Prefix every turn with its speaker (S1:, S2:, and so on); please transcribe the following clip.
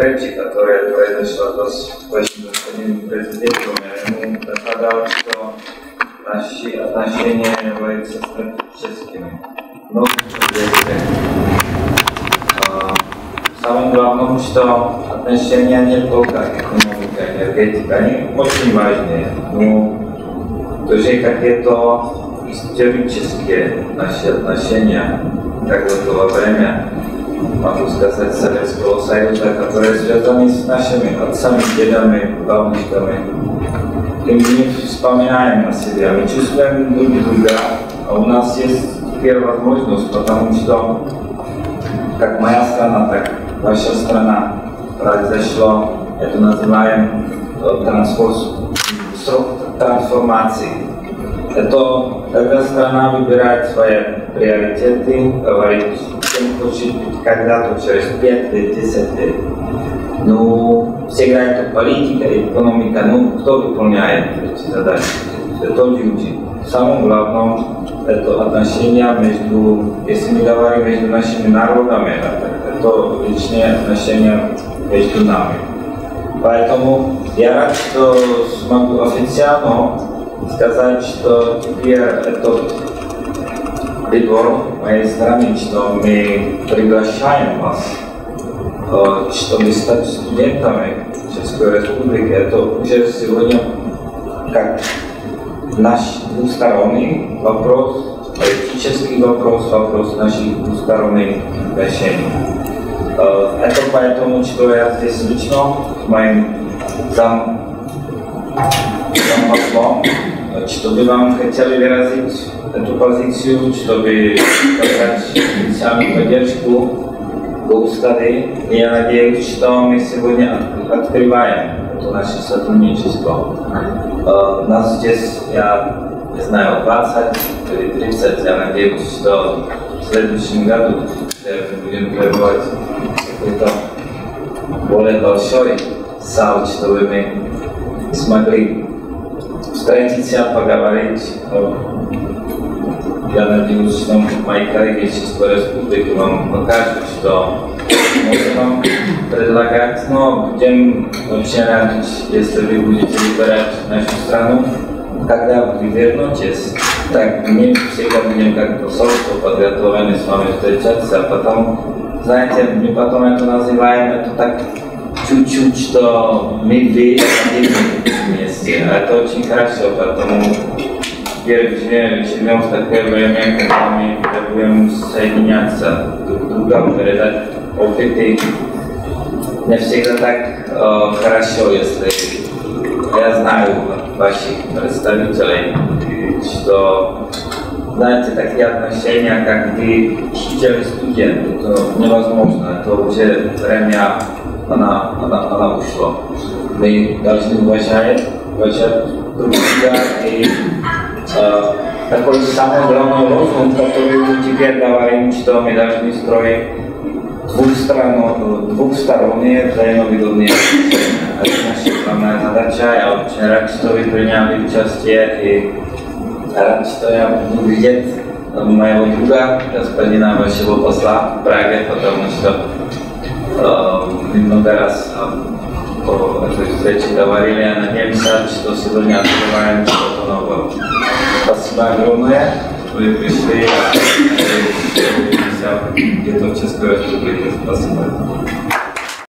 S1: произошло с вашим господином президентом, ему докладывал, что наши отношения являются стратегическими. Но, самым главным, что отношения не только экономика, энергетика, они очень важные. Но тоже какие-то исторические наши отношения, как в то время могу сказать, Советского Союза, которые связаны с нашими отцами, дедами, бабушками. И мы не вспоминаем о себе, мы чувствуем друг друга, а у нас есть теперь возможность, потому что как моя страна, так ваша страна произошло, это называем трансформации. Это когда страна выбирает свои приоритеты, говорит, possível candidato respectivamente decente. Но сега ето политика, економика, но втори поняе задачи. За този учи. Само главно ето отношения между, если мы говорим между нашими народами, то личные отношения между нами. Поэтому я рад, что смогу официально сказать, что теперь это rygor, moje zdaniem, czy to my przygłaszają was, czy to my stać studentami Czeskiej Republiki, to już jest сегодня jak nasz dwustronny вопрос, politycznych вопрос, вопрос naszych dwustronnych решений. Uh, это поэтому, что я здесь лично, моим зам, зам послом, Ci to by Wam chcieli wyrazić tę pozycję, czy to by pokazać sami поддержку Богустары. Я надеюсь, что мы сегодня открываем это наше сотрудничество. Нас здесь, я не знаю, 20 или 30. Я надеюсь, что в следующем году мы будем требовать какой-то более большой зал, чтобы мы смогли Stai iniziando a pagare la rete, Ja na dzień usunąłem Majkarię, jeśli sporo spółki, to wam pokażę, czy to może wam predlagać. No, będziemy się radzić, jeśli wy będziecie wybierać naszą stronę. Tak da, gdy wiernąć jest. Tak, nie się gadniem, jak to są, to podgatowane z wami w tej czasie, a potem, znajdziemy, nie potem, to nazywajmy, to tak czuć to my wy, a nie my jest, ale to odcinkacie od atomu pielgrzymie siedmią takiego miękkami robiłem соединяться друг другом, передать опыты. Не всегда так о, хорошо, если я знаю ваших представителей, что знаете, такие отношения, как ты учитель-студент, это невозможно, это уже время она, она, она ушла. Мы должны уважать, уважать друг друга и э, такой самый главный лозунг, который мы теперь говорим, что мы должны строить двухсторонние, двухсторонние взаимовыгодные отношения. Это наша главная задача. Я очень рад, что вы приняли участие и рад, что я буду видеть моего друга, господина вашего посла в Праге, потому что много раз по этой встрече говорили, я надеемся, что сегодня открываем что-то новое. Спасибо огромное, вы пришли где-то в Českой Республике. Спасибо.